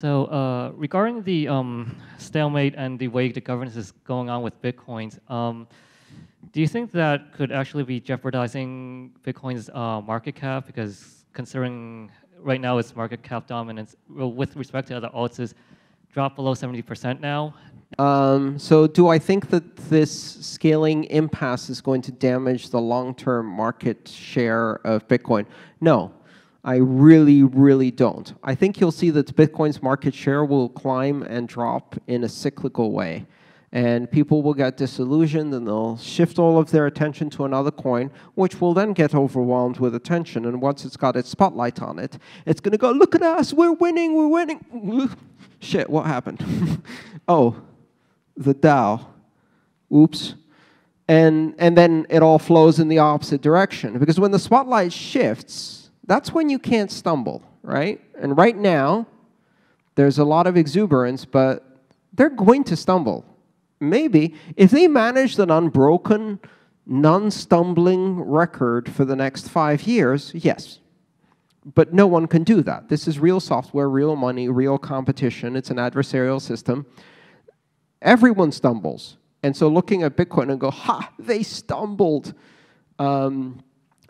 So uh, regarding the um, stalemate and the way the governance is going on with Bitcoins, um, do you think that could actually be jeopardizing Bitcoin's uh, market cap? Because considering right now its market cap dominance with respect to other alts is dropped below 70% now. Um, so do I think that this scaling impasse is going to damage the long-term market share of Bitcoin? No, I really, really don't. I think you'll see that Bitcoin's market share will climb and drop in a cyclical way. And people will get disillusioned and they'll shift all of their attention to another coin, which will then get overwhelmed with attention. And once it's got its spotlight on it, it's going to go, look at us, we're winning, we're winning. Shit, what happened? oh, the DAO. Oops. And, and then it all flows in the opposite direction. Because when the spotlight shifts, that's when you can't stumble, right? And right now, there's a lot of exuberance, but they're going to stumble. Maybe. If they manage an unbroken, non-stumbling record for the next five years, yes. But no one can do that. This is real software, real money, real competition. It's an adversarial system. Everyone stumbles. And so looking at Bitcoin and go, ha, they stumbled, um,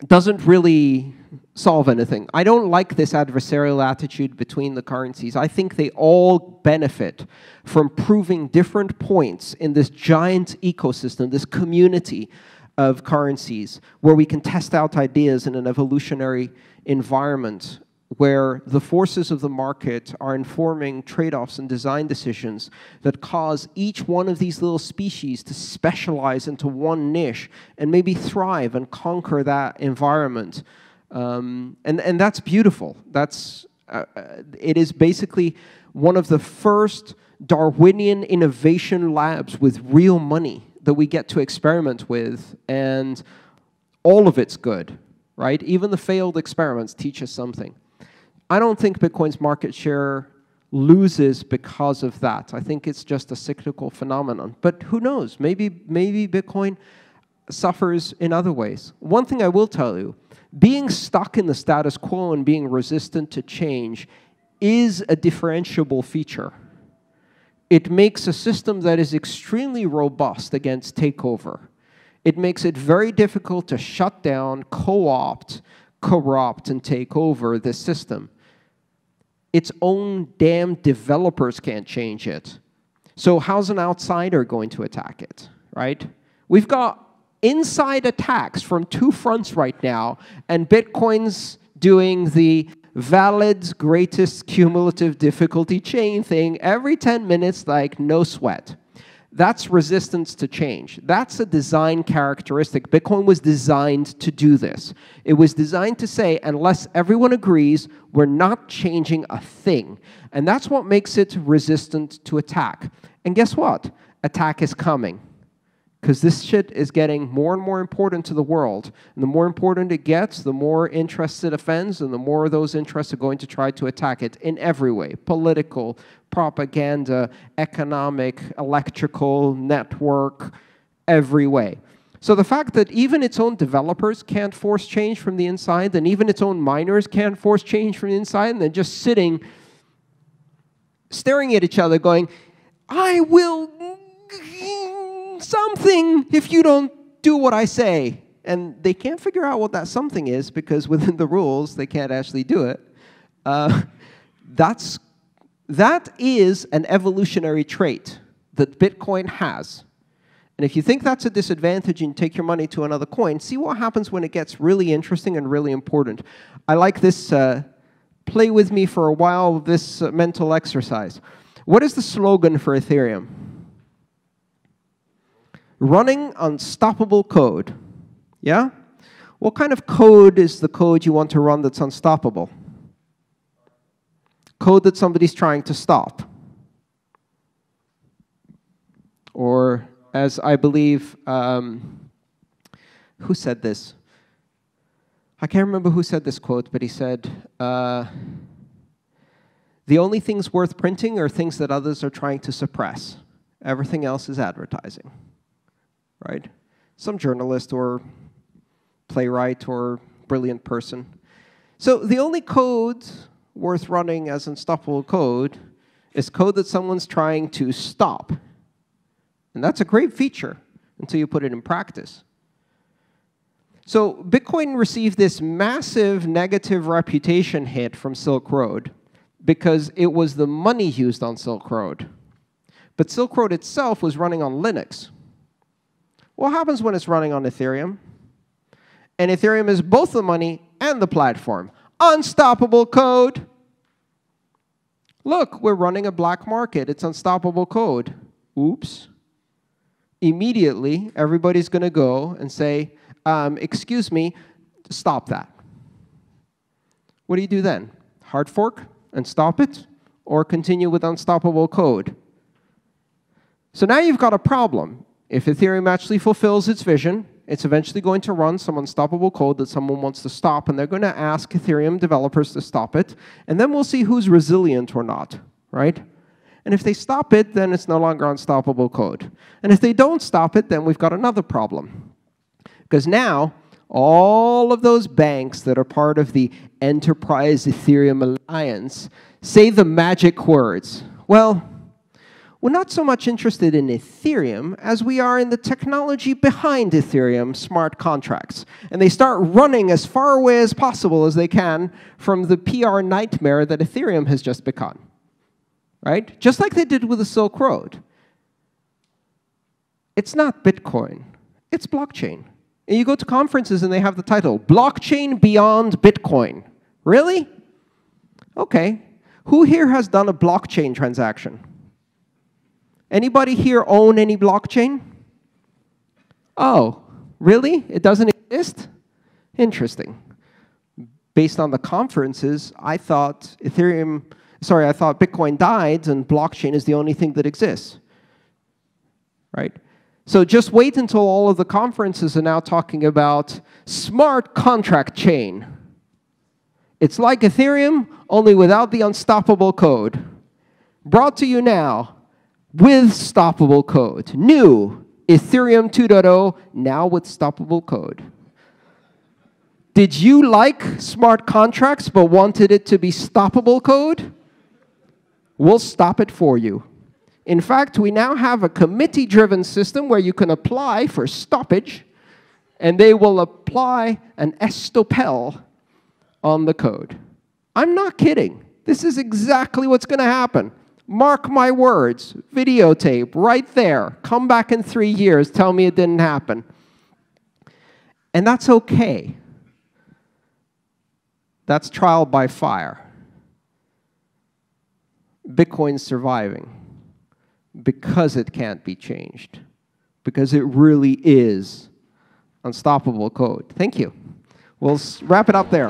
doesn't really solve anything. I don't like this adversarial attitude between the currencies. I think they all benefit from proving different points in this giant ecosystem, this community of currencies, where we can test out ideas in an evolutionary environment where the forces of the market are informing trade-offs and design decisions that cause each one of these little species to specialize into one niche and maybe thrive and conquer that environment. Um, and, and that's beautiful. That's, uh, uh it is basically one of the first Darwinian innovation labs with real money that we get to experiment with, and all of it's good, right? Even the failed experiments teach us something. I don't think Bitcoin's market share loses because of that. I think it's just a cyclical phenomenon. But who knows? Maybe, maybe Bitcoin suffers in other ways. One thing I will tell you, being stuck in the status quo and being resistant to change is a differentiable feature. It makes a system that is extremely robust against takeover. It makes it very difficult to shut down, co-opt, corrupt, and take over the system its own damn developers can't change it. So how's an outsider going to attack it, right? We've got inside attacks from two fronts right now, and Bitcoin's doing the valid greatest cumulative difficulty chain thing every 10 minutes like no sweat. That's resistance to change. That's a design characteristic. Bitcoin was designed to do this. It was designed to say, unless everyone agrees, we're not changing a thing. And that's what makes it resistant to attack. And guess what? Attack is coming because this shit is getting more and more important to the world. And the more important it gets, the more interest it offends, and the more those interests are going to try to attack it in every way political, propaganda, economic, electrical, network, every way. So the fact that even its own developers can't force change from the inside, and even its own miners can't force change from the inside, and they're just sitting, staring at each other, going, I will something if you don't do what I say. And they can't figure out what that something is because within the rules, they can't actually do it. Uh, that's, that is an evolutionary trait that Bitcoin has. And if you think that's a disadvantage and take your money to another coin, see what happens when it gets really interesting and really important. I like this, uh, play with me for a while, this uh, mental exercise. What is the slogan for Ethereum? Running unstoppable code. Yeah? What kind of code is the code you want to run that's unstoppable? Code that somebody's trying to stop. Or, as I believe, um, who said this? I can't remember who said this quote, but he said, uh, the only things worth printing are things that others are trying to suppress. Everything else is advertising right? Some journalist or playwright or brilliant person. So the only code worth running as unstoppable code is code that someone's trying to stop. And that's a great feature until you put it in practice. So Bitcoin received this massive negative reputation hit from Silk Road because it was the money used on Silk Road. But Silk Road itself was running on Linux. What happens when it's running on Ethereum? And Ethereum is both the money and the platform. Unstoppable code. Look, we're running a black market. It's unstoppable code. Oops. Immediately, everybody's going to go and say, um, excuse me, stop that. What do you do then? Hard fork and stop it? Or continue with unstoppable code? So now you've got a problem. If Ethereum actually fulfills its vision, it's eventually going to run some unstoppable code that someone wants to stop, and they're going to ask Ethereum developers to stop it, and then we'll see who's resilient or not, right? And if they stop it, then it's no longer unstoppable code. And if they don't stop it, then we've got another problem. Because now, all of those banks that are part of the Enterprise Ethereum Alliance say the magic words. Well, we're not so much interested in Ethereum as we are in the technology behind Ethereum, smart contracts. And they start running as far away as possible as they can from the PR nightmare that Ethereum has just become. Right? Just like they did with the Silk Road. It's not Bitcoin, it's blockchain. And you go to conferences and they have the title, Blockchain Beyond Bitcoin. Really? Okay. Who here has done a blockchain transaction? Anybody here own any blockchain? Oh, really? It doesn't exist? Interesting. Based on the conferences, I thought Ethereum, sorry, I thought Bitcoin died and blockchain is the only thing that exists. Right? So just wait until all of the conferences are now talking about smart contract chain. It's like Ethereum, only without the unstoppable code. Brought to you now with stoppable code. New Ethereum 2.0, now with stoppable code. Did you like smart contracts but wanted it to be stoppable code? We'll stop it for you. In fact, we now have a committee-driven system where you can apply for stoppage, and they will apply an estoppel on the code. I'm not kidding. This is exactly what's going to happen. Mark my words, videotape right there. Come back in three years, tell me it didn't happen. And that's okay. That's trial by fire. Bitcoin's surviving because it can't be changed, because it really is unstoppable code. Thank you. We'll wrap it up there.